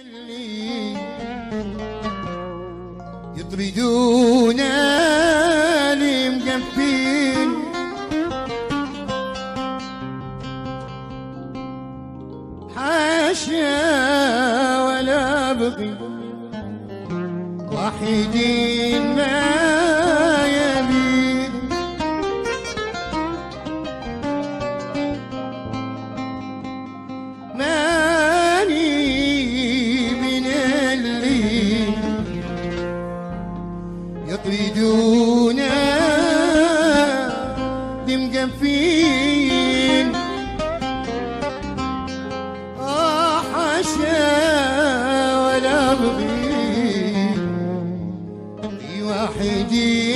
اللي يطردونا مجنبين حاشا ولا بقي وحيدين ما يطردونا دي مقفين آه حشا ولا بغي في واحدين